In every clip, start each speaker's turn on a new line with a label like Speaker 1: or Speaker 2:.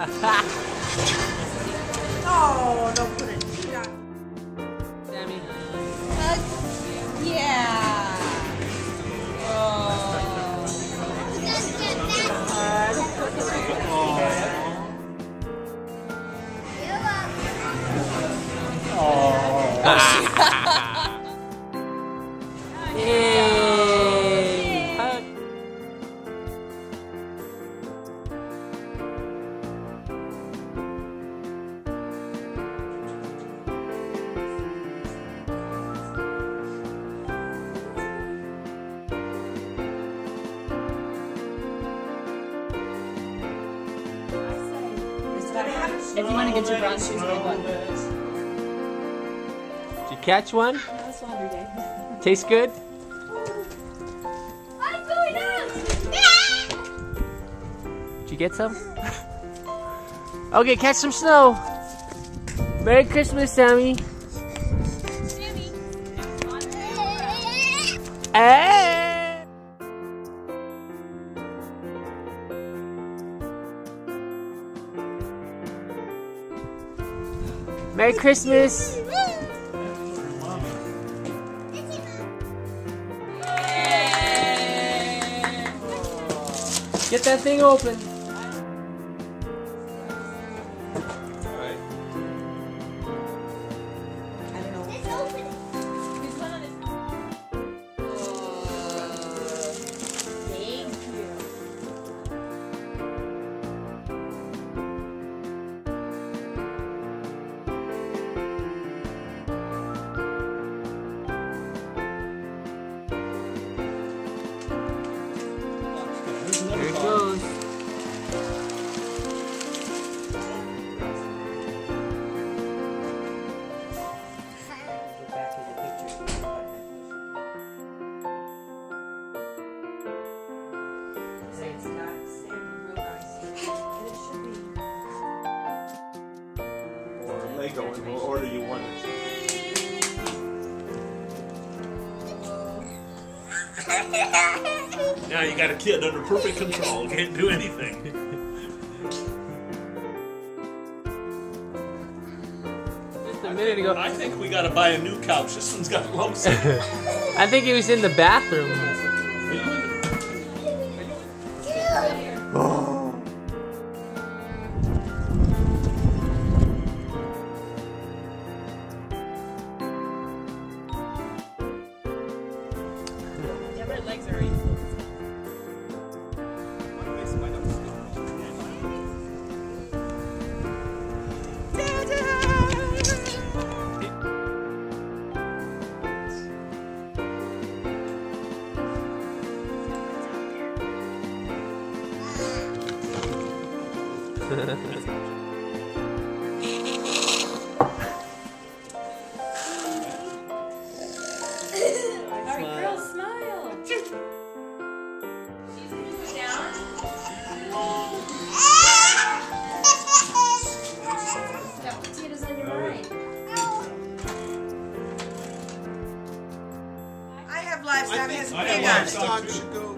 Speaker 1: oh, don't
Speaker 2: If you want to get your brown shoes, big one.
Speaker 3: Did you catch one?
Speaker 2: That's laundry day.
Speaker 3: Tastes good?
Speaker 4: I'm going out!
Speaker 3: Did you get some? okay, catch some snow. Merry Christmas, Sammy. Hey! Merry Christmas. Get that thing open.
Speaker 1: Say it's not standing real nice. And it should be.
Speaker 5: Or Lego in what order you want it. Now you got a kid under perfect control, can't do anything.
Speaker 3: Just a minute ago.
Speaker 5: I think we gotta buy a new couch. This one's got low
Speaker 3: I think he was in the bathroom.
Speaker 2: Yeah, but legs are already Alright,
Speaker 1: have livestock. Has
Speaker 5: I
Speaker 1: big
Speaker 5: have
Speaker 1: on it.
Speaker 5: livestock too.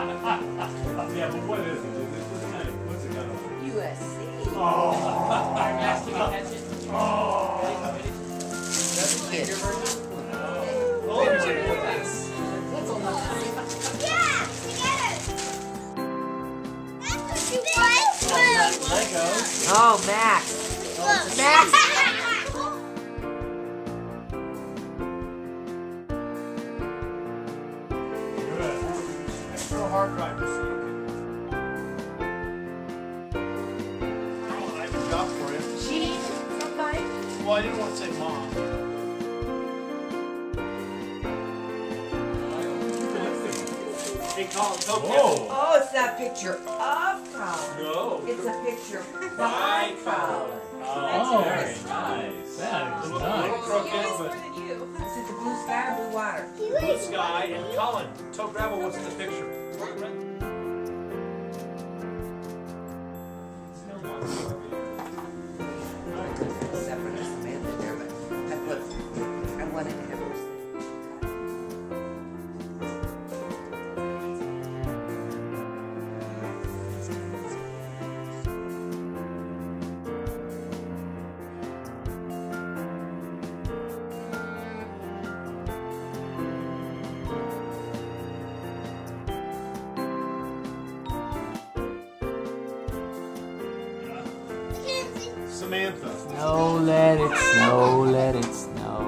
Speaker 5: Yeah, but what is it? What's the name? What's it got on?
Speaker 1: USC.
Speaker 4: Yeah, oh.
Speaker 1: Oh, Max.
Speaker 4: Max.
Speaker 5: Extra hard drive see you I have a job for you.
Speaker 1: She somebody.
Speaker 5: Well, I didn't want to say mom. Oh, Colin, don't
Speaker 1: Oh, it's not a picture of Colin.
Speaker 5: No.
Speaker 1: It's a picture by Colin.
Speaker 6: Oh, very nice. That is
Speaker 5: Little
Speaker 6: nice.
Speaker 5: crooked, but
Speaker 1: Is it the blue sky or blue water?
Speaker 5: blue sky and Colin. Tell Grandma what's in the picture.
Speaker 1: Samantha.
Speaker 3: Snow, let it snow, let it snow.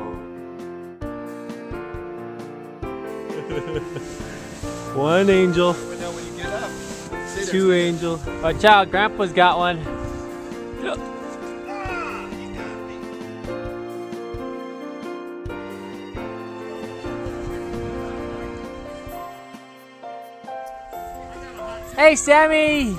Speaker 3: One angel,
Speaker 7: You know when you get up.
Speaker 3: Two angel. Watch out, Grandpa's got one. Hey, Sammy!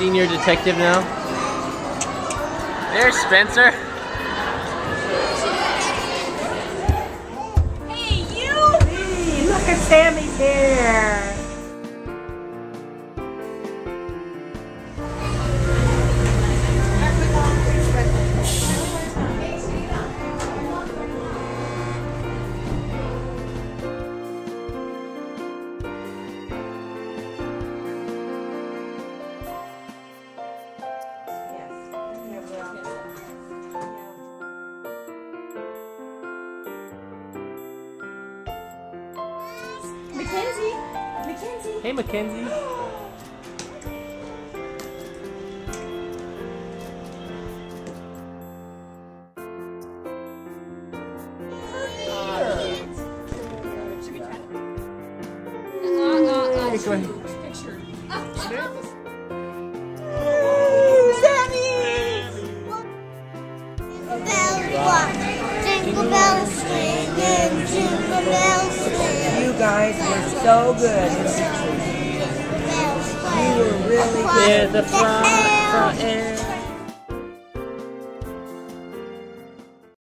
Speaker 3: Senior detective now? There's Spencer.
Speaker 2: Mackenzie! Mackenzie!
Speaker 3: Hey, Mackenzie.
Speaker 4: Bells rock, jingle bells swing, and jingle bells swing.
Speaker 1: You guys were so good. You were really
Speaker 4: good.
Speaker 3: Yeah, the front, front end.